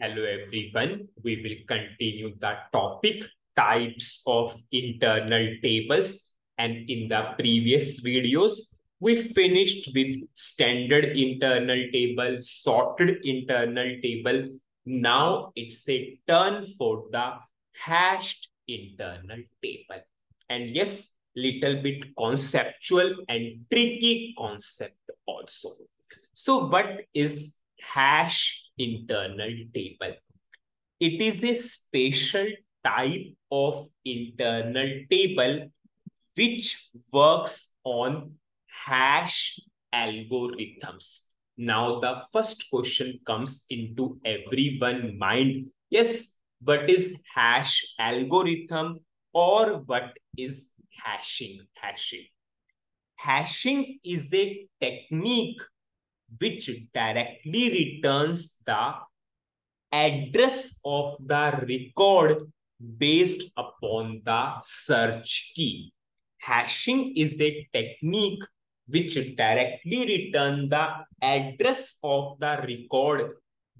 Hello everyone. We will continue the topic types of internal tables and in the previous videos we finished with standard internal table, sorted internal table. Now it's a turn for the hashed internal table. And yes, little bit conceptual and tricky concept also. So what is hash internal table? It is a special type of internal table which works on hash algorithms. Now the first question comes into everyone mind. Yes, what is hash algorithm or what is hashing? Hashing. Hashing is a technique which directly returns the address of the record based upon the search key. Hashing is a technique which directly return the address of the record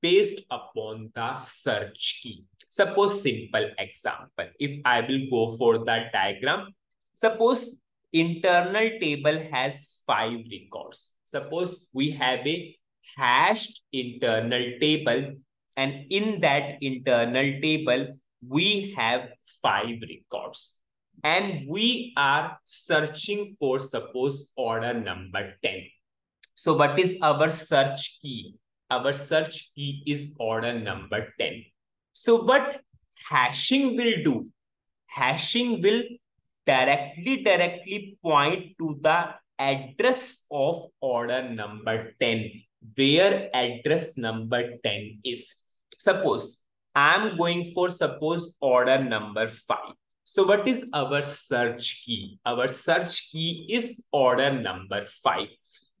based upon the search key. Suppose simple example. If I will go for the diagram, suppose internal table has five records. Suppose we have a hashed internal table and in that internal table, we have five records and we are searching for suppose order number 10. So what is our search key? Our search key is order number 10. So what hashing will do? Hashing will directly, directly point to the address of order number 10, where address number 10 is. Suppose I'm going for suppose order number 5. So what is our search key? Our search key is order number five.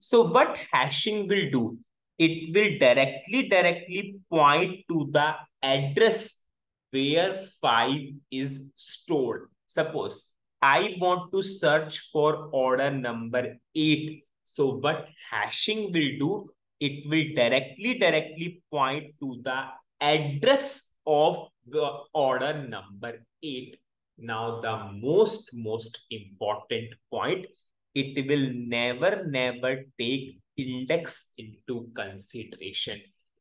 So what hashing will do? It will directly, directly point to the address where five is stored. Suppose I want to search for order number eight. So what hashing will do? It will directly, directly point to the address of the order number eight now, the most, most important point, it will never, never take index into consideration.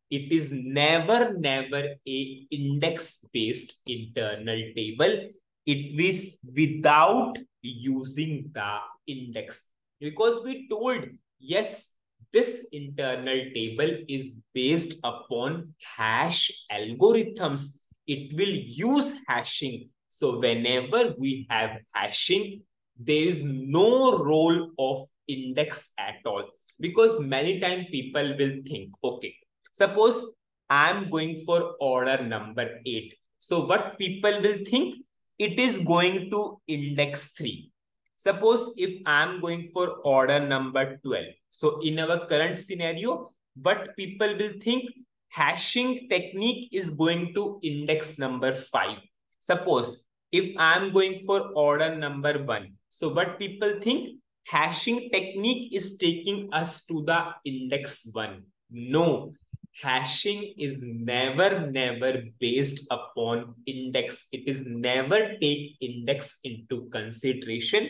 It is never, never a index-based internal table. It is without using the index. Because we told, yes, this internal table is based upon hash algorithms. It will use hashing so whenever we have hashing, there is no role of index at all. Because many times people will think, okay, suppose I'm going for order number 8. So what people will think, it is going to index 3. Suppose if I'm going for order number 12. So in our current scenario, what people will think, hashing technique is going to index number 5. Suppose if I'm going for order number one. So what people think hashing technique is taking us to the index one. No, hashing is never, never based upon index. It is never take index into consideration.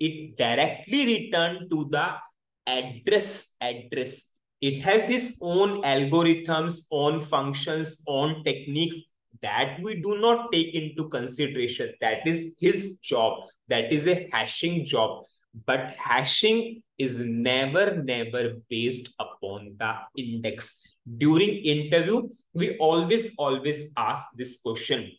It directly return to the address address. It has its own algorithms, own functions, own techniques that we do not take into consideration. That is his job. That is a hashing job. But hashing is never, never based upon the index. During interview, we always, always ask this question.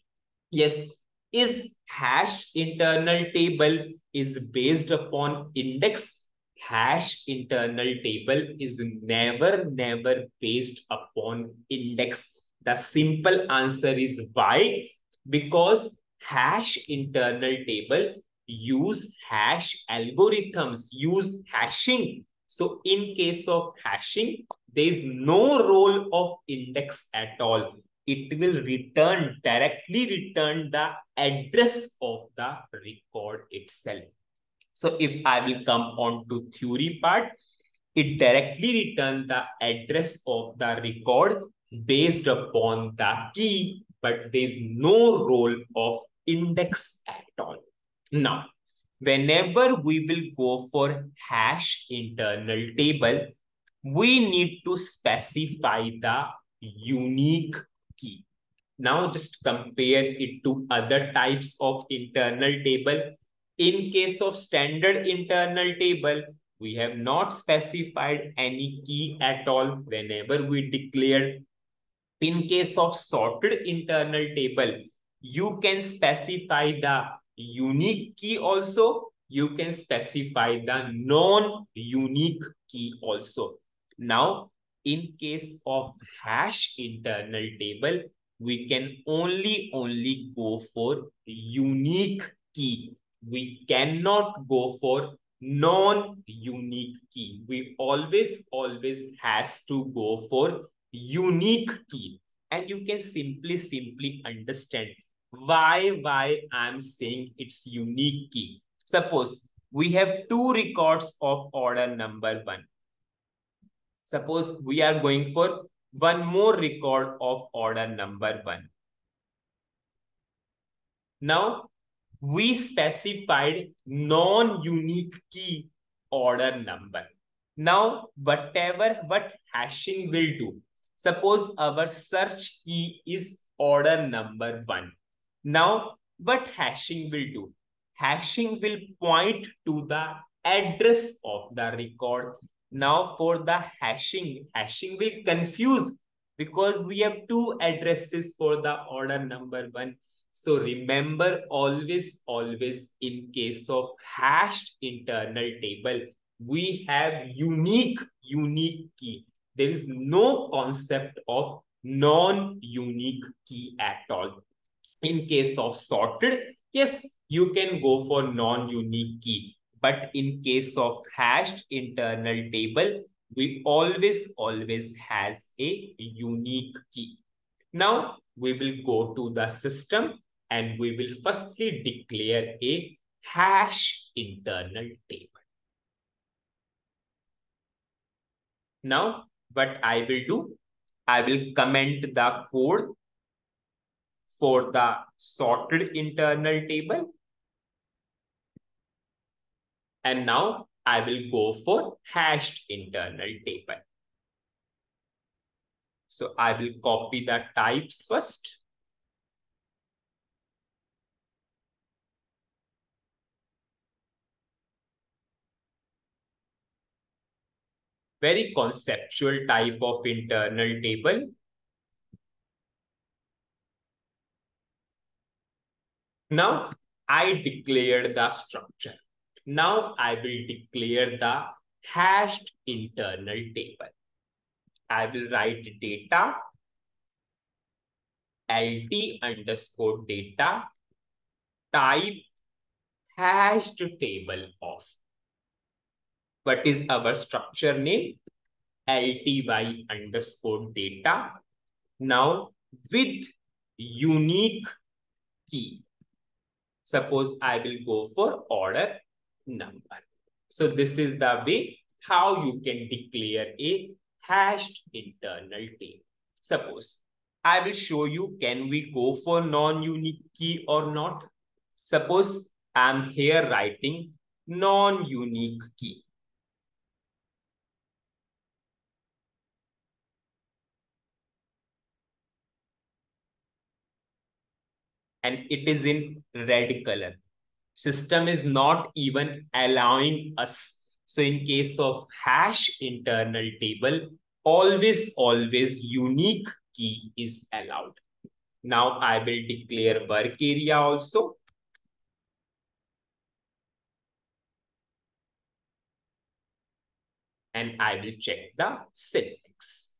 Yes, is hash internal table is based upon index? Hash internal table is never, never based upon index the simple answer is why? Because hash internal table use hash algorithms, use hashing. So in case of hashing, there is no role of index at all. It will return, directly return the address of the record itself. So if I will come on to theory part, it directly return the address of the record based upon the key, but there's no role of index at all. Now, whenever we will go for hash internal table, we need to specify the unique key. Now just compare it to other types of internal table. In case of standard internal table, we have not specified any key at all whenever we declare. In case of sorted internal table, you can specify the unique key also. You can specify the non-unique key also. Now, in case of hash internal table, we can only, only go for unique key. We cannot go for non-unique key. We always, always has to go for unique key. And you can simply, simply understand why, why I'm saying it's unique key. Suppose we have two records of order number one. Suppose we are going for one more record of order number one. Now, we specified non-unique key order number. Now, whatever what hashing will do, suppose our search key is order number one. Now, what hashing will do? Hashing will point to the address of the record now for the hashing, hashing will confuse because we have two addresses for the order number one. So remember always, always in case of hashed internal table, we have unique, unique key. There is no concept of non-unique key at all. In case of sorted, yes, you can go for non-unique key. But in case of hashed internal table, we always, always has a unique key. Now, we will go to the system and we will firstly declare a hash internal table. Now, what I will do, I will comment the code for the sorted internal table and now I will go for hashed internal table. So I will copy the types first. Very conceptual type of internal table. Now I declared the structure. Now I will declare the hashed internal table. I will write data lt underscore data type hashed table of. What is our structure name? lty underscore data. Now with unique key. Suppose I will go for order number. So this is the way how you can declare a hashed internal table. Suppose I will show you can we go for non-unique key or not. Suppose I'm here writing non-unique key. And it is in red color system is not even allowing us. So in case of hash internal table, always, always unique key is allowed. Now I will declare work area also. And I will check the syntax.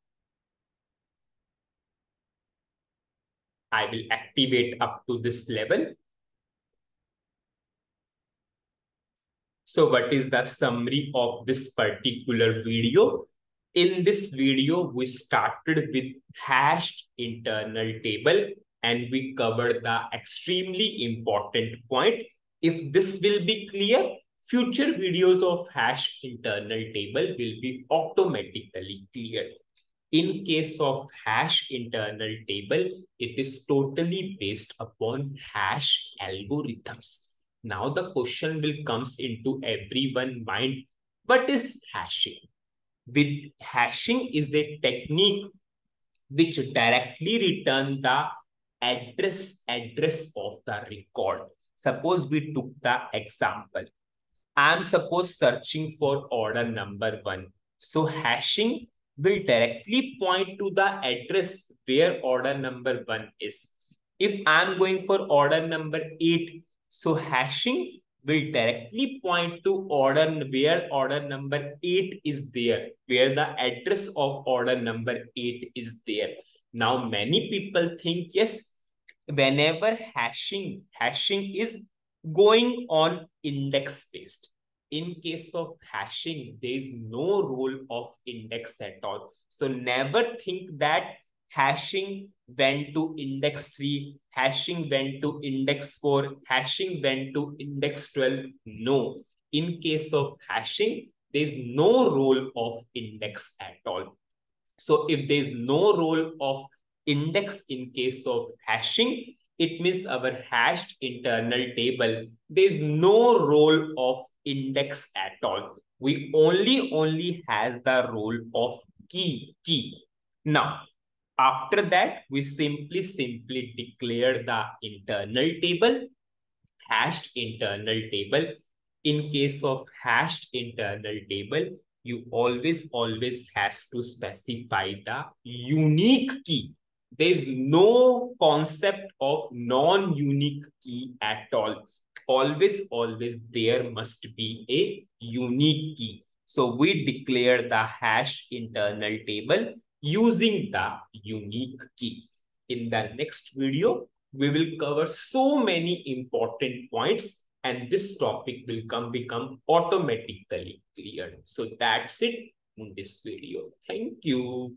I will activate up to this level So what is the summary of this particular video? In this video, we started with hashed internal table and we covered the extremely important point. If this will be clear, future videos of hash internal table will be automatically clear. In case of hash internal table, it is totally based upon hash algorithms. Now the question will comes into everyone mind. What is hashing? With hashing is a technique which directly return the address address of the record. Suppose we took the example. I am suppose searching for order number one. So hashing will directly point to the address where order number one is. If I'm going for order number eight, so hashing will directly point to order where order number eight is there, where the address of order number eight is there. Now, many people think, yes, whenever hashing, hashing is going on index based in case of hashing, there is no role of index at all. So never think that hashing went to index 3, hashing went to index 4, hashing went to index 12. No. In case of hashing, there is no role of index at all. So if there is no role of index in case of hashing, it means our hashed internal table, there is no role of index at all. We only, only has the role of key, key. Now, after that, we simply, simply declare the internal table, hashed internal table. In case of hashed internal table, you always, always has to specify the unique key. There is no concept of non-unique key at all always, always there must be a unique key. So we declare the hash internal table using the unique key. In the next video, we will cover so many important points and this topic will come become automatically clear. So that's it in this video. Thank you.